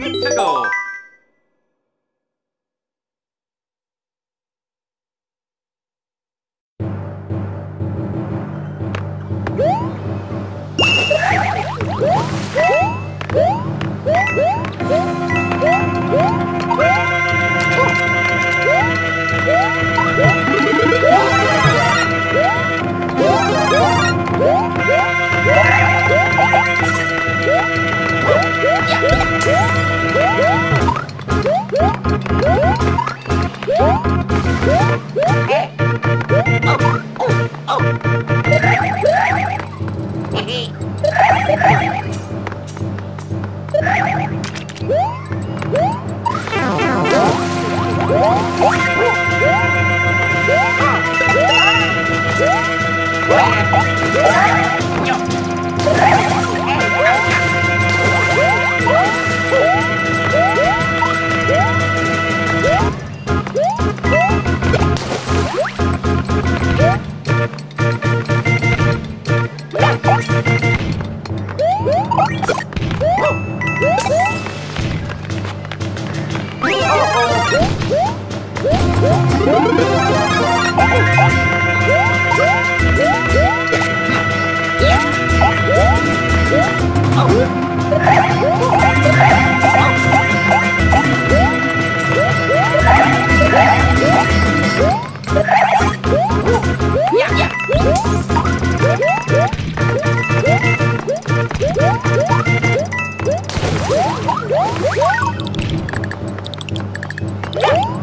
핑크고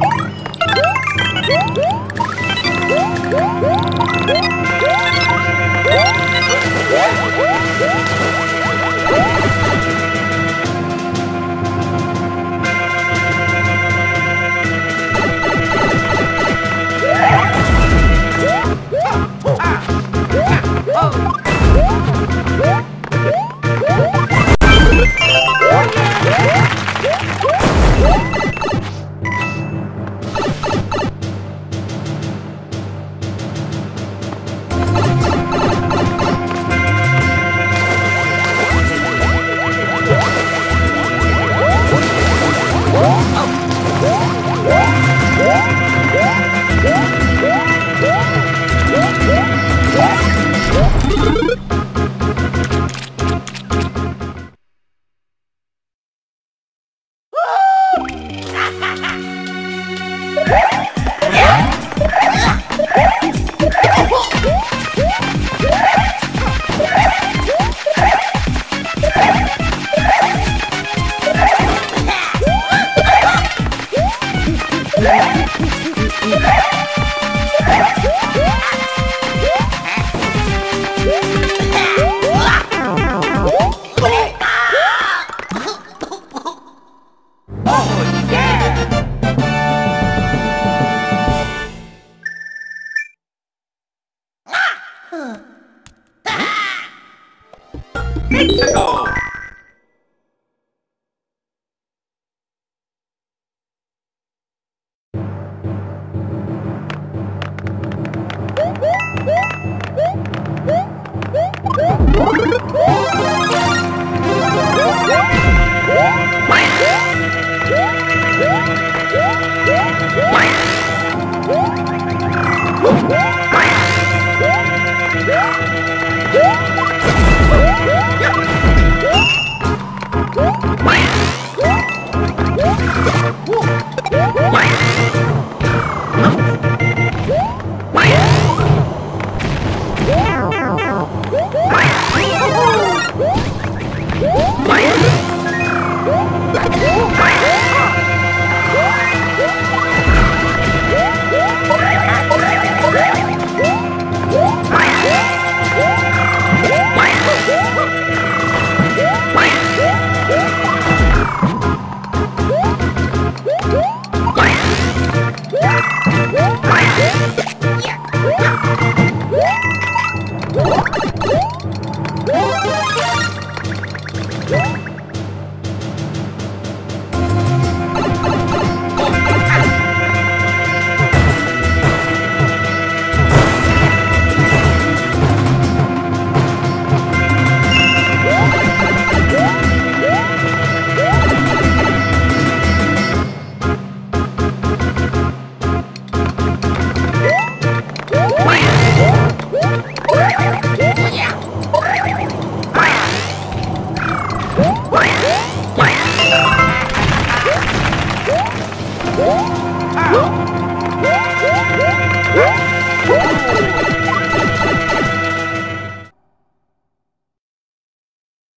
you.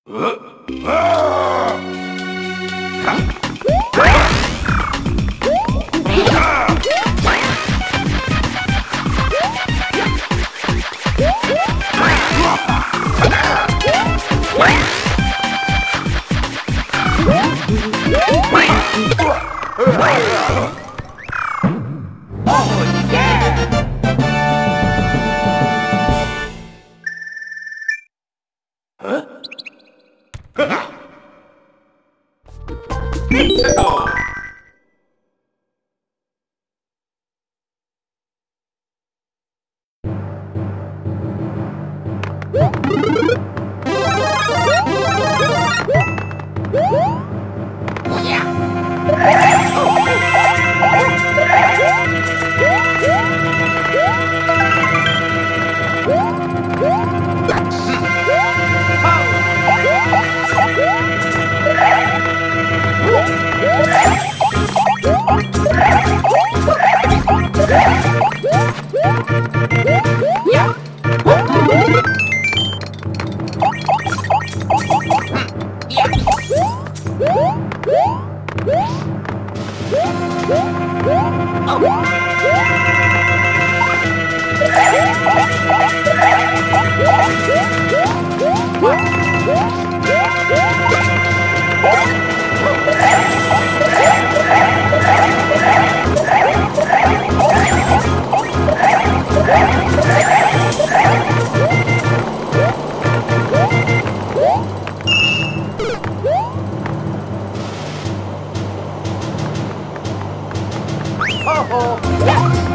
Wow! 哦。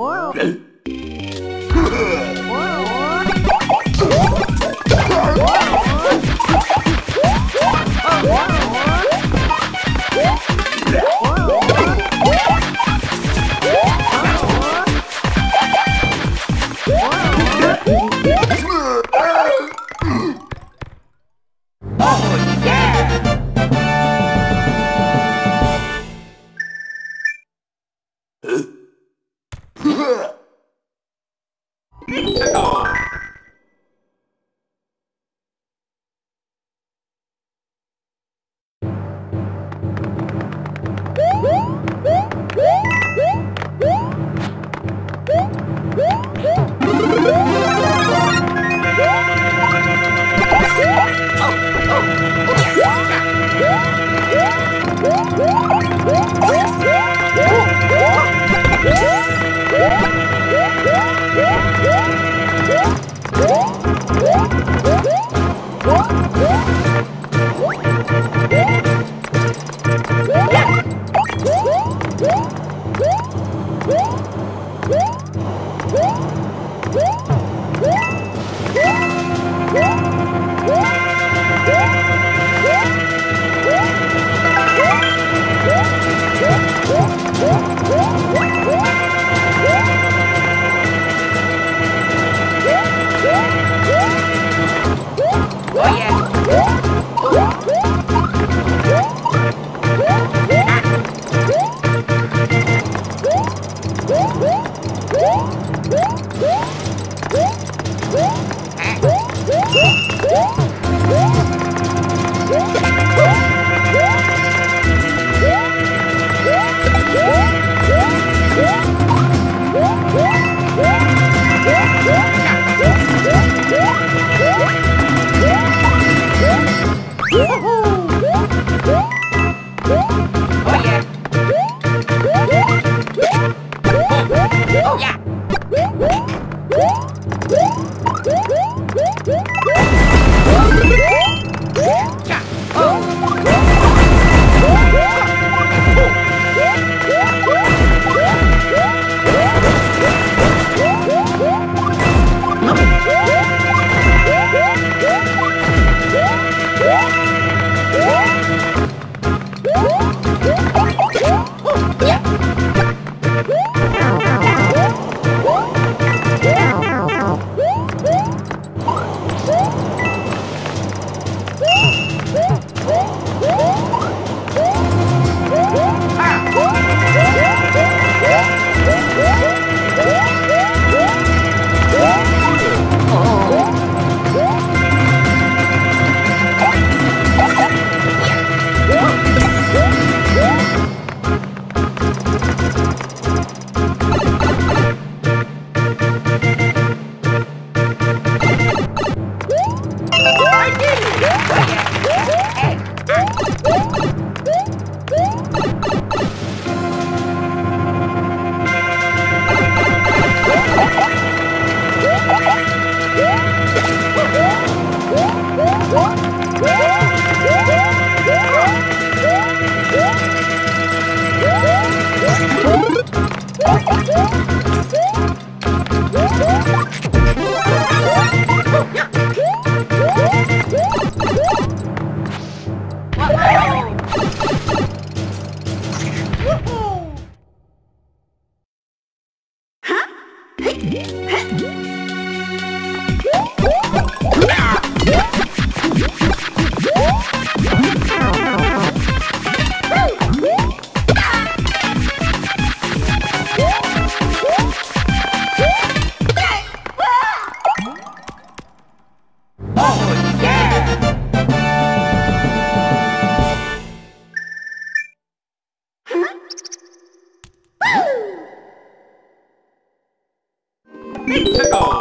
Wow. 太高